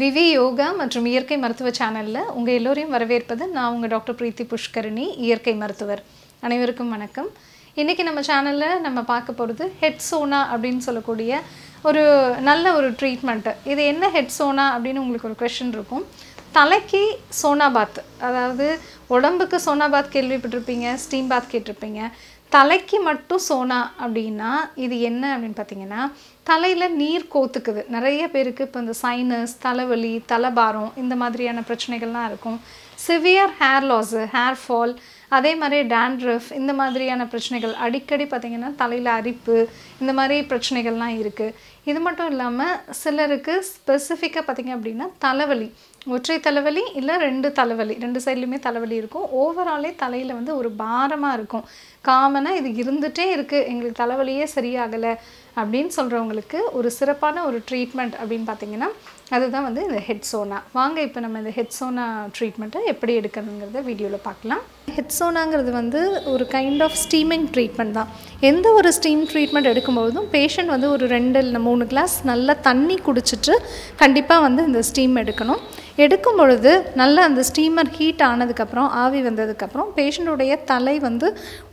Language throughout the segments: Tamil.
விவி யோகா மற்றும் இயற்கை மருத்துவ சேனலில் உங்கள் எல்லோரையும் வரவேற்பது நான் உங்கள் டாக்டர் பிரீத்தி புஷ்கரணி இயற்கை மருத்துவர். அனைவருக்கும் வணக்கம். இன்றைக்கி நம்ம சேனலில் நம்ம பார்க்க போகிறது ஹெட் சோனா அப்படின்னு சொல்லக்கூடிய ஒரு நல்ல ஒரு ட்ரீட்மெண்ட்டு இது என்ன ஹெட் சோனா அப்படின்னு உங்களுக்கு ஒரு கொஷின் இருக்கும். தலைக்கு சோனா பாத் அதாவது உடம்புக்கு சோனா பாத் கேள்விப்பட்டிருப்பீங்க ஸ்டீம் பாத் கேட்டிருப்பீங்க. தலைக்கு மட்டும் சோனா அப்படின்னா இது என்ன அப்படின்னு பார்த்தீங்கன்னா தலையில் நீர் கோத்துக்குது. நிறைய பேருக்கு இப்போ இந்த சைனஸ் தலைவலி தலைபாரம் இந்த மாதிரியான பிரச்சனைகள்லாம் இருக்கும். Severe hair loss hair fall அதே மாதிரி டேண்ட்ரஃப் இந்த மாதிரியான பிரச்சனைகள் அடிக்கடி பார்த்திங்கன்னா தலையில் அரிப்பு இந்த மாதிரி பிரச்சனைகள்லாம் இருக்குது இது மட்டும் இல்லாமல் சிலருக்கு ஸ்பெசிஃபிக்காக பார்த்திங்க அப்படின்னா தலைவலி. ஒற்றை தலைவலி இல்லை ரெண்டு தலைவலி. ரெண்டு சைட்லையுமே தலைவலி இருக்கும். ஓவராலே தலையில் வந்து ஒரு பாரமாக இருக்கும். காமனாக இது இருந்துகிட்டே இருக்குது எங்களுக்கு தலைவலியே சரியாகலை. அப்படின்னு சொல்கிறவங்களுக்கு ஒரு சிறப்பான ஒரு ட்ரீட்மெண்ட் அப்படின்னு பார்த்தீங்கன்னா அதுதான் வந்து இந்த ஹெட் சோனா வாங்க இப்போ நம்ம இந்த ஹெட் சோனா ட்ரீட்மெண்ட்டை எப்படி எடுக்கணுங்கிறத வீடியோவில் பார்க்கலாம். ஹெட் சோனாங்கிறது வந்து ஒரு கைண்ட் ஆஃப் ஸ்டீமிங் ட்ரீட்மெண்ட் தான். எந்த ஒரு ஸ்டீம் ட்ரீட்மெண்ட் எடுக்கும்போதும் பேஷண்ட் வந்து ஒரு ரெண்டு இல்லை மூணு கிளாஸ் நல்லா தண்ணி குடிச்சிட்டு கண்டிப்பாக வந்து இந்த ஸ்டீம் எடுக்கணும். எடுக்கும் பொழுது நல்லா அந்த ஸ்டீமர் ஹீட் ஆனதுக்கப்புறம் ஆவி வந்ததுக்கப்புறம் பேஷண்ட்டுடைய தலை வந்து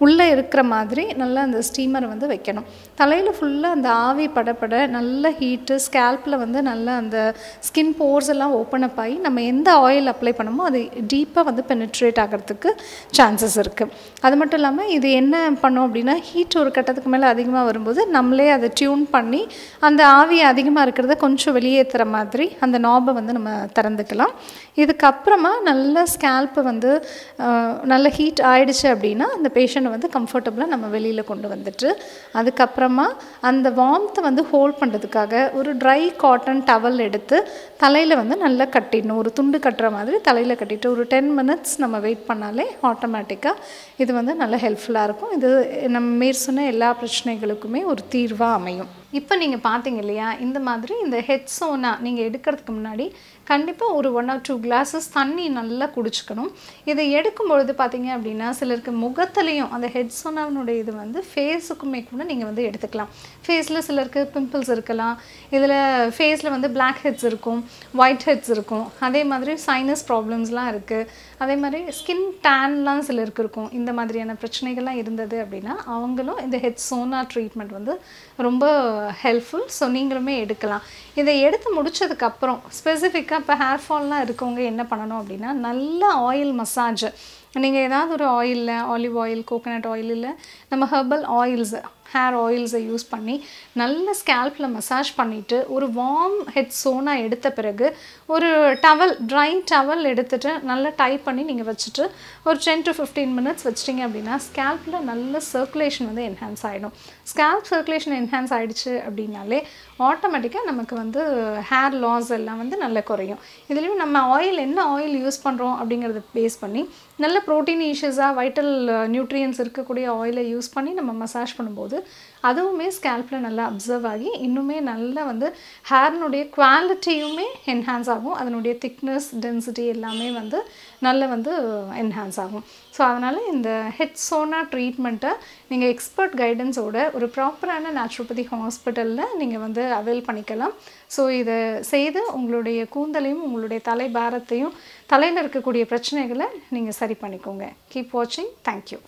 உள்ளே இருக்கிற மாதிரி நல்லா அந்த ஸ்டீமர் வந்து வைக்கணும். தலையில் ஃபுல்லாக அந்த ஆவி படப்பட நல்ல ஹீட்டு ஸ்கேல்பில் வந்து நல்லா அந்த ஸ்கின் போர்ஸ் எல்லாம் ஓப்பன் அப் ஆகி நம்ம எந்த ஆயில் அப்ளை பண்ணமோ அது டீப்பாக வந்து பெனிட்ரேட் ஆகிறதுக்கு சான்சஸ் இருக்குது அது மட்டும் இல்லாமல் இது என்ன பண்ணோம் அப்படின்னா ஹீட் ஒரு கட்டத்துக்கு மேலே அதிகமாக வரும்போது நம்மளே அதை டியூன் பண்ணி அந்த ஆவி அதிகமாக இருக்கிறத கொஞ்சம் வெளியேற்றுற மாதிரி அந்த நாபை வந்து நம்ம திறந்துக்கலாம். இதுக்கப்புறமா நல்ல ஸ்கேல்ப்பு வந்து நல்ல ஹீட் ஆயிடுச்சு அப்படின்னா அந்த பேஷண்ட்டை வந்து கம்ஃபர்டபுளாக நம்ம வெளியில் கொண்டு வந்துட்டு அதுக்கப்புறமா அந்த வார்ம்த்தை வந்து ஹோல்ட் பண்ணுறதுக்காக ஒரு ட்ரை காட்டன் டவல் எடுத்து தலையில் வந்து நல்லா கட்டிடணும். ஒரு துண்டு கட்டுற மாதிரி தலையில் கட்டிட்டு ஒரு டென் மினிட்ஸ் நம்ம வெயிட் பண்ணாலே ஆட்டோமேட்டிக்காக இது வந்து நல்ல ஹெல்ப்ஃபுல்லாக இருக்கும். இது நம்ம மேற் சொன்ன எல்லா பிரச்சனைகளுக்குமே ஒரு தீர்வாக அமையும். இப்போ நீங்கள் பார்த்தீங்க இல்லையா இந்த மாதிரி இந்த ஹெட் சோனா நீங்கள் எடுக்கிறதுக்கு முன்னாடி கண்டிப்பாக ஒரு ஒன் ஆர் டூ கிளாஸஸ் தண்ணி நல்லா குடிச்சுக்கணும். இதை எடுக்கும் பொழுது பார்த்தீங்க அப்படின்னா சிலருக்கு முகத்துலேயும் அந்த ஹெட் சோனாவினுடைய இது வந்து ஃபேஸுக்குமே கூட நீங்கள் வந்து எடுத்துக்கலாம். ஃபேஸில் சிலருக்கு பிம்பிள்ஸ் இருக்கலாம். இதில் ஃபேஸில் வந்து பிளாக் ஹெட்ஸ் இருக்கும் ஒயிட் ஹெட்ஸ் இருக்கும். அதே மாதிரி சைனஸ் ப்ராப்ளம்ஸ்லாம் இருக்குது அதே மாதிரி ஸ்கின் டேன்லாம் சிலருக்கு இருக்கும். இந்த மாதிரியான பிரச்சனைகள்லாம் இருந்தது அப்படின்னா அவங்களும் இந்த ஹெட் சோனா ட்ரீட்மெண்ட் வந்து ரொம்ப ஹெல்ப்ஃபுல் ஸோ நீங்களுமே எடுக்கலாம். இதை எடுத்து முடிச்சதுக்கப்புறம் ஸ்பெசிஃபிக்காக இப்போ ஹேர் ஃபால்லாம் இருக்கவங்க என்ன பண்ணணும் அப்படின்னா நல்ல ஆயில் மசாஜ் நீங்கள் ஏதாவது ஒரு ஆயிலில் ஆலிவ் ஆயில் கோகனட் ஆயில் இல்லை நம்ம ஹெர்பல் ஆயில்ஸு ஹேர் ஆயில்ஸை யூஸ் பண்ணி நல்ல ஸ்கேல்பில் மசாஜ் பண்ணிவிட்டு ஒரு வார்ம் ஹெட் சோனா எடுத்த பிறகு ஒரு டவல் ட்ரை டவல் எடுத்துகிட்டு நல்லா டைப் பண்ணி நீங்கள் வச்சுட்டு ஒரு டென் டு ஃபிஃப்டீன் மினிட்ஸ் வச்சிட்டிங்க அப்படின்னா ஸ்கேல்பில் நல்ல சர்க்குலேஷன் வந்து என்ஹான்ஸ் ஆகிடும் ஸ்கேல்ப் சர்க்குலேஷன் என்ஹான்ஸ் ஆகிடுச்சு அப்படின்னாலே ஆட்டோமேட்டிக்காக நமக்கு வந்து ஹேர் லாஸ் எல்லாம் வந்து நல்லா குறையும். இதுலேயும் நம்ம ஆயில் என்ன ஆயில் யூஸ் பண்ணுறோம் அப்படிங்கிறத பேஸ் பண்ணி நல்ல ப்ரோட்டீன் ஈஷஸாக வைட்டல் நியூட்ரியன்ஸ் இருக்கக்கூடிய ஆயிலை யூஸ் பண்ணி நம்ம மசாஜ் பண்ணும்போது அதுவுமே ஸ்கேல்பில் நல்லா அப்சர்வ் ஆகி இன்னுமே நல்லா வந்து ஹேர்னுடைய குவாலிட்டியுமே என்ஹான்ஸ் ஆகும். அதனுடைய திக்னஸ் டென்சிட்டி எல்லாமே வந்து நல்ல வந்து என்ஹான்ஸ் ஆகும். ஸோ அதனால் இந்த ஹெட் சோனா ட்ரீட்மெண்ட்டை நீங்கள் எக்ஸ்பர்ட் கைடன்ஸோட ஒரு ப்ராப்பரான நேச்சுரோபதி ஹாஸ்பிட்டலில் நீங்கள் வந்து அவைல் பண்ணிக்கலாம். ஸோ இதை செய்து உங்களுடைய கூந்தலையும் உங்களுடைய தலைபாரத்தையும் தலையில் இருக்கக்கூடிய பிரச்சனைகளை நீங்கள் சரி பண்ணிக்கோங்க. கீப் வாட்சிங் தேங்க்யூ